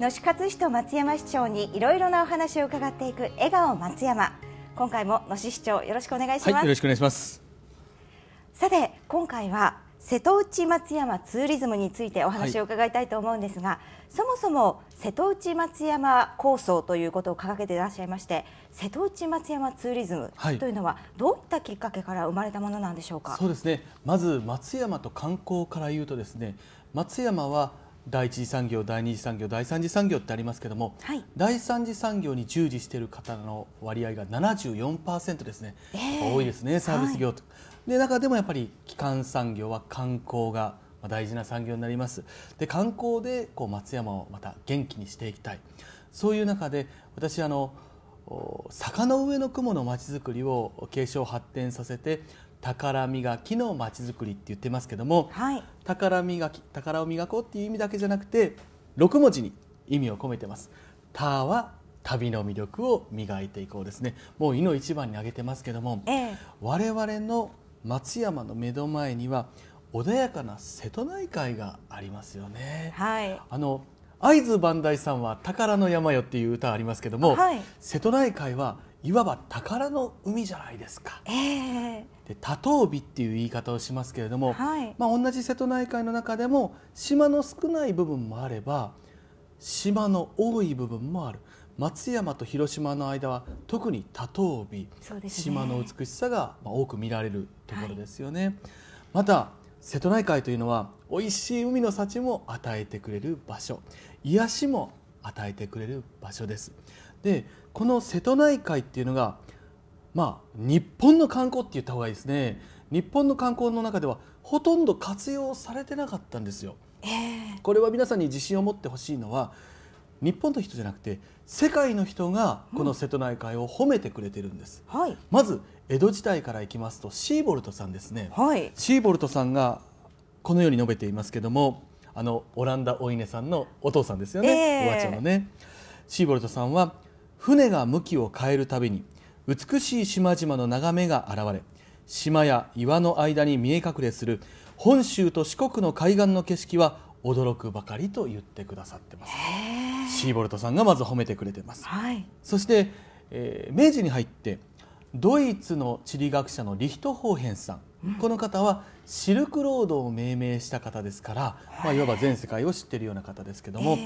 野志勝市と松山市長にいろいろなお話を伺っていく笑顔松山。今回も野志市長よろしくお願いします、はい、よろしくお願いします。さて今回は瀬戸内松山ツーリズムについてお話を伺いたいと思うんですが、はい、そもそも瀬戸内松山構想ということを掲げていらっしゃいまして瀬戸内松山ツーリズムというのはどういったきっかけから生まれたものなんでしょうか、そうですね。まず松山と観光から言うとですね松山は第一次産業、第二次産業、第三次産業ってありますけども、はい、第三次産業に従事している方の割合が74%ですね、えー、多いですね、サービス業と、はい、で中でもやっぱり基幹産業は観光が大事な産業になります。で観光でこう松山をまた元気にしていきたい。そういう中で私あの坂の上の雲のまちづくりを継承発展させて宝磨きのまちづくりって言ってますけども、はい、宝磨き宝を磨こうっていう意味だけじゃなくて6文字に意味を込めてます「た」は旅の魅力を磨いていこうですね。もう「い」の一番に挙げてますけども、ええ、我々の松山の目の前には穏やかな瀬戸内海がありますよね。はい、あの会津磐梯さんは宝の山よっていう歌ありますけども、はい、瀬戸内海はいわば宝の海じゃないですか。えー、で多島美っていう言い方をしますけれども、はい、まあ、同じ瀬戸内海の中でも島の少ない部分もあれば島の多い部分もある。松山と広島の間は特に多島美、ね、島の美しさが多く見られるところですよね。はい、また瀬戸内海というのは美味しい海の幸も与えてくれる場所。癒しも与えてくれる場所です。でこの瀬戸内海っていうのがまあ日本の観光って言った方がいいですね。日本の観光の中ではほとんど活用されてなかったんですよ、えー、これは皆さんに自信を持ってほしいのは日本の人じゃなくて世界の人がこの瀬戸内海を褒めてくれてるんです、うんはい、まず江戸時代からいきますとシーボルトさんですね、はい、シーボルトさんがこのように述べていますけどもあのオランダお稲さんのお父さんですよね、えー、おばちゃんのね。シーボルトさんは船が向きを変えるたびに美しい島々の眺めが現れ島や岩の間に見え隠れする本州と四国の海岸の景色は驚くばかりと言ってくださってます。シーボルトさんがまず褒めてくれてます、はい、そして、えー、明治に入ってドイツの地理学者のリヒトホーヘンさん、うん、この方はシルクロードを命名した方ですから、まあ、いわば全世界を知っているような方ですけども、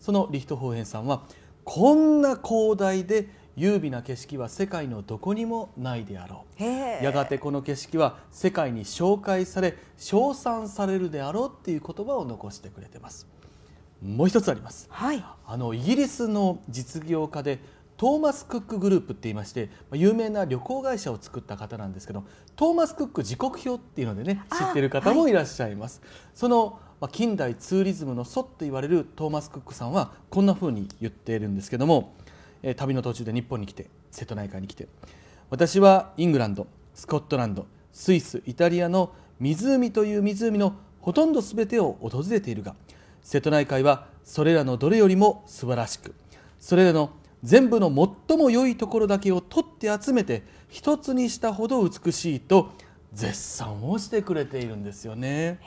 そのリヒトホーヘンさんはこんな広大で優美な景色は世界のどこにもないであろう。やがてこの景色は世界に紹介され称賛されるであろうっていう言葉を残してくれてます。もう一つあります、はい、あのイギリスの実業家でトーマス・クックグループって言いまして有名な旅行会社を作った方なんですけどトーマス・クック時刻表っていうのでね知ってる方もいらっしゃいます、はい、その近代ツーリズムの祖と言われるトーマス・クックさんはこんなふうに言っているんですけども旅の途中で日本に来て瀬戸内海に来て私はイングランドスコットランドスイスイタリアの湖という湖のほとんど全てを訪れているが瀬戸内海はそれらのどれよりも素晴らしくそれらの全部の最も良いところだけを取って集めて一つにしたほど美しいと絶賛をしてくれているんですよね。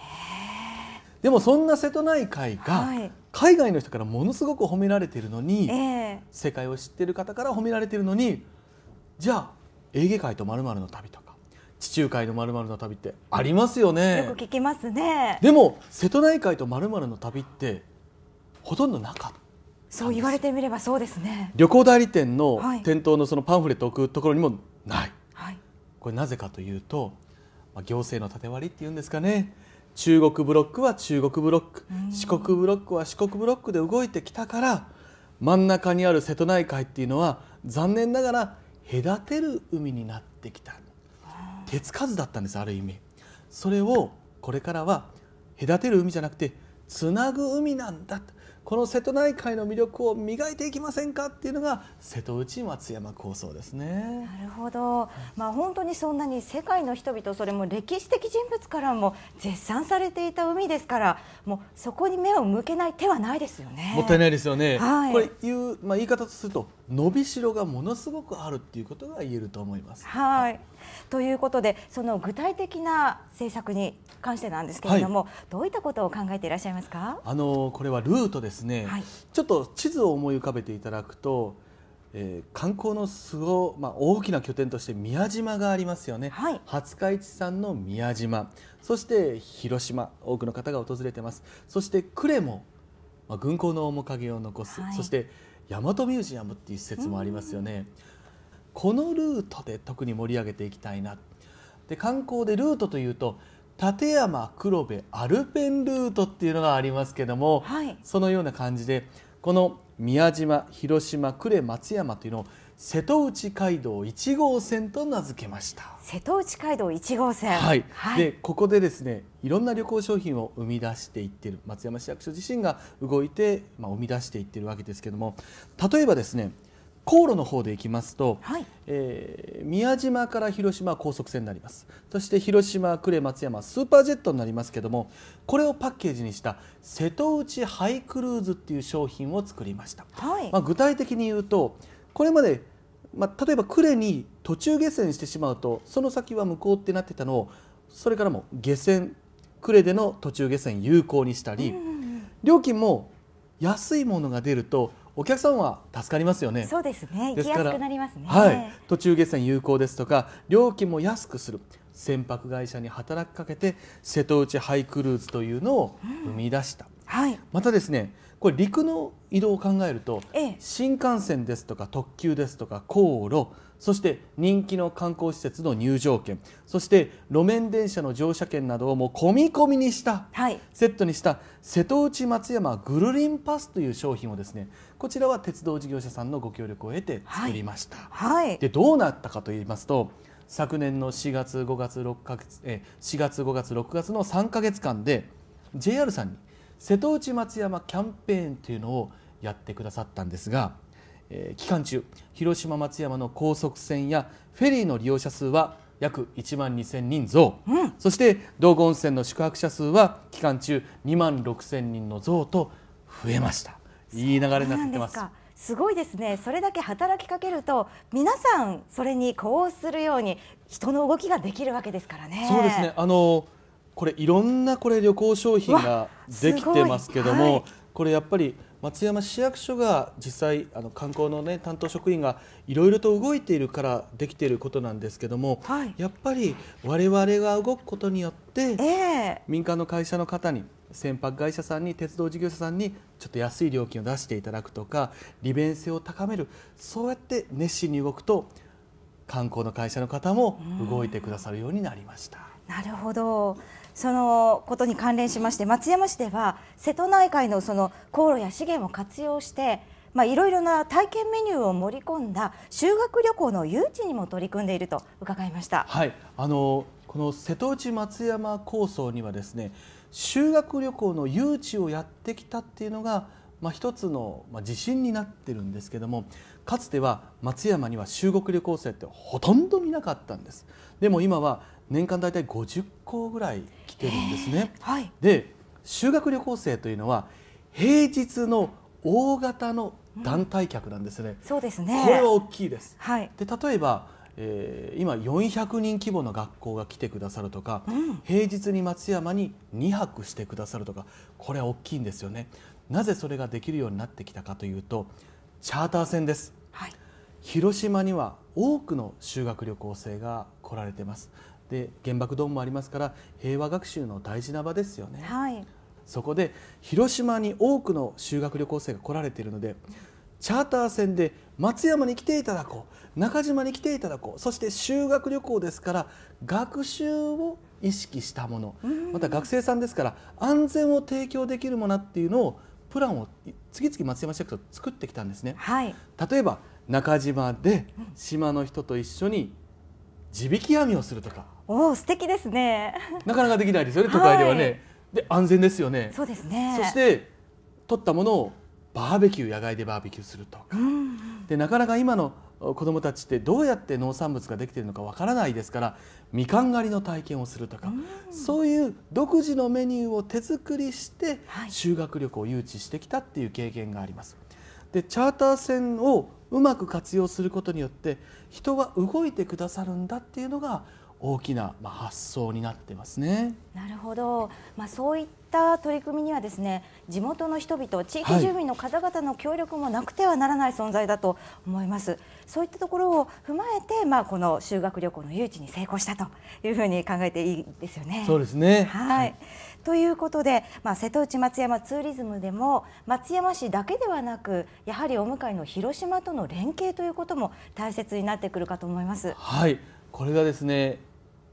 でもそんな瀬戸内海が海外の人からものすごく褒められているのに、世界を知っている方から褒められているのにじゃあエーゲ海とまるの旅とか地中海のまるの旅ってありますよね。よく聞きますね。でも瀬戸内海とまるの旅ってほとんどなかった。そう言われてみればそうですね。旅行代理店の店頭のそのパンフレットを置くところにもない、はい、これなぜかというと、まあ、行政の縦割りっていうんですかね中国ブロックは中国ブロック。四国ブロックは四国ブロックで動いてきたから真ん中にある瀬戸内海っていうのは残念ながら隔てる海になってきた。手つかずだったんですある意味。それをこれからは隔てる海じゃなくてつなぐ海なんだこの瀬戸内海の魅力を磨いていきませんか？っていうのが瀬戸内松山構想ですね。なるほど、まあ、本当にそんなに世界の人々それも歴史的人物からも絶賛されていた海ですからもうそこに目を向けない手はないですよね。もったいないですよね。はい、これ言う、まあ、言い方とすると伸びしろがものすごくあるっていうことが言えると思います。はい、ということでその具体的な政策に関してなんですけれども、はい、どういったことを考えていらっしゃいますか？あのこれはルートとですね、はい、ちょっと地図を思い浮かべていただくと、えー、観光のすご、まあ、大きな拠点として宮島がありますよね、はい、廿日市産の宮島。そして広島。多くの方が訪れてます。そして呉も、まあ、軍港の面影を残す、はい、そして大和ミュージアムっていう施設もありますよね。このルートで特に盛り上げていきたいな。で観光でルートというと立山黒部アルペンルートっていうのがありますけども、はい、そのような感じでこの宮島広島呉松山というのを瀬戸内街道1号線と名付けました。瀬戸内街道1号線。はい、はい、でここでですねいろんな旅行商品を生み出していっている松山市役所自身が動いて、まあ、生み出していっているわけですけども例えばですね航路の方でいきますと、はい、えー、宮島から広島は高速船になります。そして広島呉松山スーパージェットになりますけどもこれをパッケージにした瀬戸内ハイクルーズっていう商品を作りました、はい、まあ、具体的に言うとこれまで、まあ、例えば呉に途中下船してしまうとその先は向こうってなってたのをそれからも下船呉での途中下船有効にしたり、料金も安いものが出るとお客さんは助かりますよね。そうですね。行きやすくなりますね。はい。途中下船有効ですとか、料金も安くする。船舶会社に働きかけて瀬戸内ハイクルーズというのを生み出した。うん、はい。またですね、これ陸の移動を考えると、ええ、新幹線ですとか特急ですとか航路そして人気の観光施設の入場券そして路面電車の乗車券などをもう込み込みにした、はい、セットにした瀬戸内松山ぐるりんパスという商品をですねこちらは鉄道事業者さんのご協力を得て作りました、はい、でどうなったかといいますと昨年の4月5月6か月え4月5月6月の3か月間で JR さんに瀬戸内松山キャンペーンというのをやってくださったんですがえー、期間中広島松山の高速船やフェリーの利用者数は約1万2000人増、うん、そして道後温泉の宿泊者数は期間中2万6000人の増と増えました。いい流れになってます。すごいですね。それだけ働きかけると皆さんそれに呼応するように人の動きができるわけですからね。そうですね。あのこれいろんなこれ旅行商品ができてますけども、はい、これやっぱり松山市役所が実際あの観光の、ね、担当職員がいろいろと動いているからできていることなんですけども、はい、やっぱり我々が動くことによって、えー、民間の会社の方に船舶会社さんに鉄道事業者さんにちょっと安い料金を出していただくとか利便性を高めるそうやって熱心に動くと観光の会社の方も動いてくださるようになりました。なるほどそのことに関連しまして松山市では瀬戸内海のその航路や資源を活用してまあ、いろいろな体験メニューを盛り込んだ修学旅行の誘致にも取り組んでいると伺いました、はい、あのこの瀬戸内松山構想にはですね修学旅行の誘致をやってきたっていうのが、まあ、一つの、まあ、自信になってるんですけどもかつては松山には修学旅行生ってほとんど見なかったんです。でも今は年間大体50校ぐらい来てるんですね。はい、で修学旅行生というのは平日の大型の団体客なんですね。うん、そうですね。これは大きいです。はい、で例えば、えー、今400人規模の学校が来てくださるとか、うん、平日に松山に2泊してくださるとかこれは大きいんですよね。なぜそれができるようになってきたかというとチャーター船です。はい、広島には多くの修学旅行生が来られてます。で原爆ドームもありますから平和学習の大事な場ですよね、はい、そこで広島に多くの修学旅行生が来られているのでチャーター船で松山に来ていただこう中島に来ていただこうそして修学旅行ですから学習を意識したものまた学生さんですから安全を提供できるものっていうのをプランを次々松山市役所作ってきたんですね、はい、例えば中島で島の人と一緒に地引き網をするとか。お素敵ですね。なかなかできないですよね都会ではね、はい、で安全ですよね。そうですね。そして取ったものをバーベキュー野外でバーベキューするとか、うん、でなかなか今の子どもたちってどうやって農産物ができているのかわからないですからみかん狩りの体験をするとか、うん、そういう独自のメニューを手作りして修学旅行を誘致してきたっていう経験があります。でチャーター船をうまく活用することによって人は動いてくださるんだっていうのが大きな、まあ、発想になってますね。なるほど、まあ、そういった取り組みにはですね地元の人々地域住民の方々の協力もなくてはならない存在だと思います、はい、そういったところを踏まえて、まあ、この修学旅行の誘致に成功したというふうに考えていいですよね。そうですね。はい、はい。ということで、まあ、瀬戸内松山ツーリズムでも松山市だけではなくやはりお向かいの広島との連携ということも大切になってくるかと思います。はい。これがですね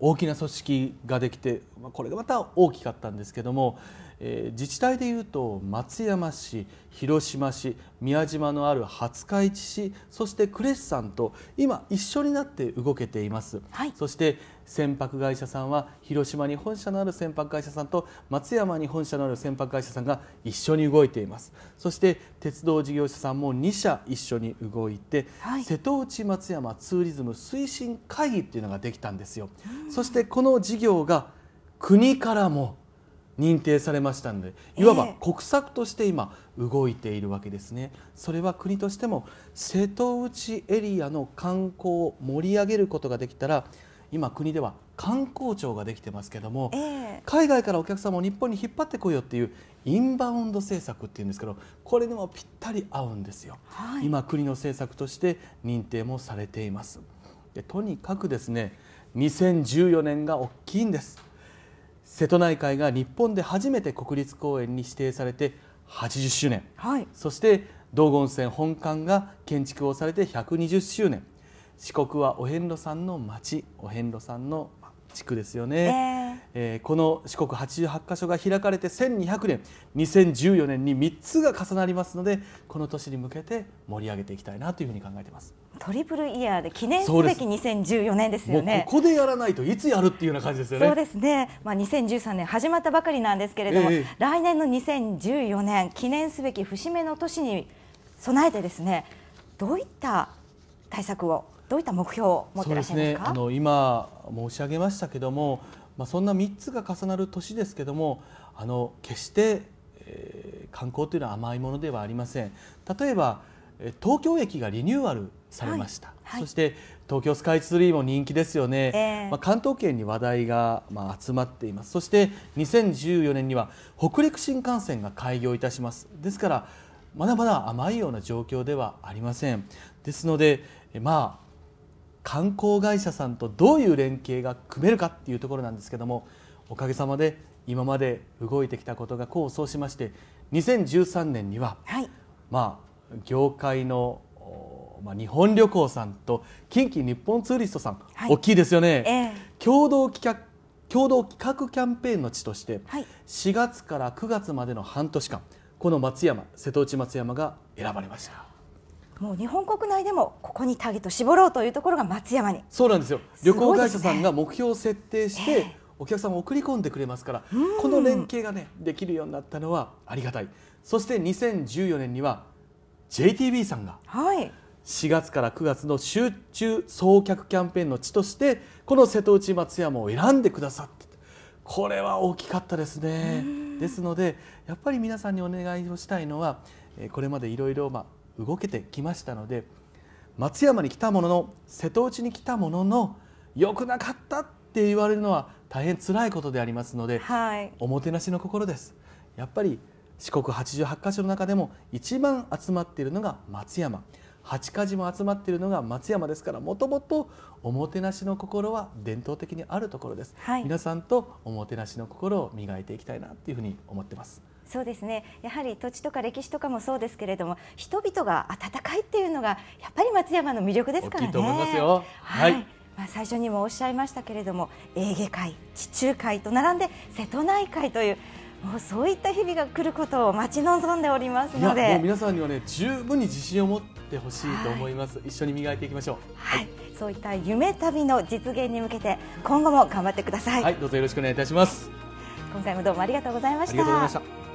大きな組織ができてこれがまた大きかったんですけども、えー、自治体でいうと松山市広島市宮島のある廿日市市そして呉市さんと今一緒になって動けています、はい、そして船舶会社さんは広島に本社のある船舶会社さんと松山に本社のある船舶会社さんが一緒に動いています。そして鉄道事業者さんも2社一緒に動いて、はい、瀬戸内松山ツーリズム推進会議っていうのができたんですよ。そしてこの事業が国からも認定されましたのでいわば国策として今動いているわけですね、それは国としても瀬戸内エリアの観光を盛り上げることができたら今国では観光庁ができてますけども、えー、海外からお客様を日本に引っ張ってこいよっていうインバウンド政策っていうんですけどこれにもぴったり合うんですよ、はい、今国の政策として認定もされています。でとにかくですね2014年が大きいんです瀬戸内海が日本で初めて国立公園に指定されて80周年、はい、そして道後温泉本館が建築をされて120周年。四国はお遍路さんの町お遍路さんの地区ですよね、えー、えー、この四国88カ所が開かれて1200年。2014年に3つが重なりますのでこの年に向けて盛り上げていきたいなというふうに考えていますトリプルイヤーで記念すべき2014年ですよね。ここでやらないといつやるっていうような感じですよね。そうですね、まあ、2013年始まったばかりなんですけれども、えー、来年の2014年記念すべき節目の年に備えてですねどういった対策をどういった目標を持ってらっしゃいますか、ね、あの今申し上げましたけども、まあ、そんな3つが重なる年ですけどもあの決して、えー、観光というのは甘いものではありません。例えば東京駅がリニューアルされました、はい。はい、そして東京スカイツリーも人気ですよね、えー、まあ、関東圏に話題が、まあ、集まっています。そして2014年には北陸新幹線が開業いたします。ですからまだまだ甘いような状況ではありません。ですのでまあ観光会社さんとどういう連携が組めるかっていうところなんですけどもおかげさまで今まで動いてきたことが功を奏しまして2013年には、はい、まあ業界のまあ、日本旅行さんと近畿日本ツーリストさん、はい、大きいですよね、えー、共同企画共同企画キャンペーンの地として、はい、4月から9月までの半年間この松山瀬戸内松山が選ばれました。もう日本国内でもここにターゲット絞ろうというところが松山に。そうなんですよ。旅行会社さんが目標を設定して、お客様を送り込んでくれますから、この連携がねできるようになったのはありがたい。そして2014年には JTB さんが4月から9月の集中送客キャンペーンの地としてこの瀬戸内松山を選んでくださってこれは大きかったですね。ですのでやっぱり皆さんにお願いをしたいのはこれまでいろいろ動けてきましたので松山に来たものの瀬戸内に来たものの良くなかったって言われるのは大変辛いことでありますので、はい、おもてなしの心です。やっぱり四国88カ所の中でも一番集まっているのが松山八か寺も集まっているのが松山ですからもともとおもてなしの心は伝統的にあるところです、はい、皆さんとおもてなしの心を磨いていきたいなというふうに思ってます。そうですね。やはり土地とか歴史とかもそうですけれども人々が温かいっていうのがやっぱり松山の魅力ですからね。はい、はい。まあ、最初にもおっしゃいましたけれどもエーゲ海地中海と並んで瀬戸内海というもうそういった日々が来ることを待ち望んでおりますので。もう皆さんにはね十分に自信を持ってほしいと思います、はい、一緒に磨いていきましょう、はい、はい、そういった夢旅の実現に向けて今後も頑張ってください。はいどうぞよろしくお願いいたします。今回もどうもありがとうございました。ありがとうございました